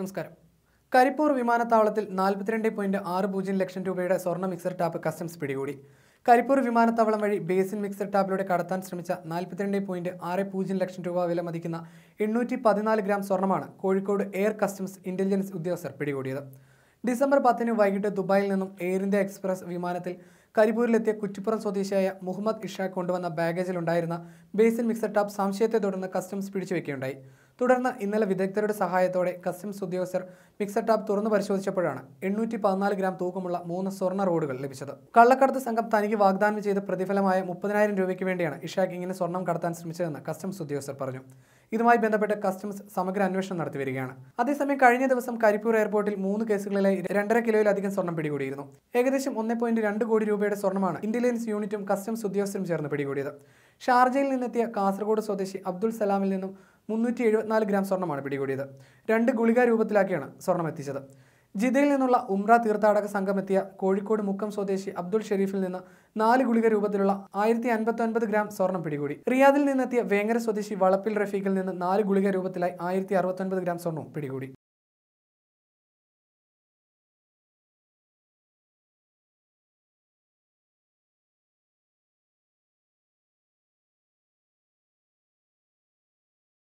നമസ്കാരം. കരിപ്പൂർ വിമാനത്താവളത്തിൽ നാൽപ്പത്തിരണ്ട് പോയിന്റ് ആറ് പൂജ്യം ലക്ഷം രൂപയുടെ സ്വർണ മിക്സർ ടാപ്പ് കസ്റ്റംസ് പിടികൂടി. കരിപ്പൂർ വിമാനത്താവളം വഴി ബേസിൻ മിക്സർ ടാപ്പിലൂടെ കടത്താൻ ശ്രമിച്ച നാൽപ്പത്തിരണ്ട് പോയിന്റ് ആറ് പൂജ്യം ലക്ഷം രൂപ വില മതിക്കുന്ന എണ്ണൂറ്റി പതിനാല് ഗ്രാം സ്വർണമാണ് കോഴിക്കോട് എയർ കസ്റ്റംസ് ഇന്റലിജൻസ് ഉദ്യോഗസ്ഥർ പിടികൂടിയത്. ഡിസംബർ പത്തിന് വൈകിട്ട് ദുബായിൽ നിന്നും എയർ ഇന്ത്യ എക്സ്പ്രസ് വിമാനത്തിൽ കരിപ്പൂരിലെത്തിയ കുറ്റിപ്പുറം സ്വദേശിയായ മുഹമ്മദ് ഇഷാഖ് കൊണ്ടുവന്ന ബാഗേജിലുണ്ടായിരുന്ന ബേസിൻ മിക്സർ ടാപ്പ് സംശയത്തെ തുടർന്ന് കസ്റ്റംസ് പിടിച്ചുവെക്കുകയുണ്ടായി. തുടർന്ന് ഇന്നലെ വിദഗ്ധരുടെ സഹായത്തോടെ കസ്റ്റംസ് ഉദ്യോഗസ്ഥർ മിക്സർ ടാപ്പ് തുറന്നു പരിശോധിച്ചപ്പോഴാണ് എണ്ണൂറ്റി പതിനാല് ഗ്രാം തൂക്കമുള്ള മൂന്ന് സ്വർണ റോഡുകൾ ലഭിച്ചത്. കള്ളക്കടത്ത് സംഘം തനിക്ക് വാഗ്ദാനം ചെയ്ത പ്രതിഫലമായ മുപ്പതിനായിരം രൂപയ്ക്ക് വേണ്ടിയാണ് ഇഷാഖ് ഇങ്ങനെ സ്വർണം കടത്താൻ ശ്രമിച്ചതെന്ന് കസ്റ്റംസ് ഉദ്യോഗസ്ഥർ പറഞ്ഞു. ഇതുമായി ബന്ധപ്പെട്ട് കസ്റ്റംസ് സമഗ്ര അന്വേഷണം നടത്തി വരികയാണ്. അതേസമയം കഴിഞ്ഞ ദിവസം കരിപ്പൂർ എയർപോർട്ടിൽ മൂന്ന് കേസുകളിലായി രണ്ടര കിലോയിലധികം സ്വർണം പിടികൂടിയിരുന്നു. ഏകദേശം ഒന്ന് പോയിന്റ് രണ്ട് കോടി രൂപയുടെ സ്വർണമാണ് ഇന്റലിജൻസ് യൂണിറ്റും കസ്റ്റംസ് ഉദ്യോഗസ്ഥരും ചേർന്ന് പിടികൂടിയത്. ഷാർജയിൽ നിന്നെത്തിയ കാസർഗോഡ് സ്വദേശി അബ്ദുൾ സലാമിൽ നിന്നും മുന്നൂറ്റി എഴുപത്തിനാല് ഗ്രാം സ്വർണമാണ് പിടികൂടിയത്. രണ്ട് ഗുളിക രൂപത്തിലാക്കിയാണ് സ്വർണം എത്തിച്ചത്. ജിദ്ദയിൽ നിന്നുള്ള ഉംറ തീർത്ഥാടക സംഘം എത്തിയ കോഴിക്കോട് മുക്കം സ്വദേശി അബ്ദുൾ ഷെരീഫിൽ നിന്ന് നാല് ഗുളിക രൂപത്തിലുള്ള ആയിരത്തി അൻപത്തി ഒൻപത് ഗ്രാം സ്വർണം പിടികൂടി. റിയാദിൽ നിന്നെത്തിയ വേങ്ങര സ്വദേശി വളപ്പിൽ റഫീഖിൽ നിന്ന് നാല് ഗുളിക രൂപത്തിലായി ആയിരത്തി അറുപത്തൊൻപത് ഗ്രാം സ്വർണവും പിടികൂടി.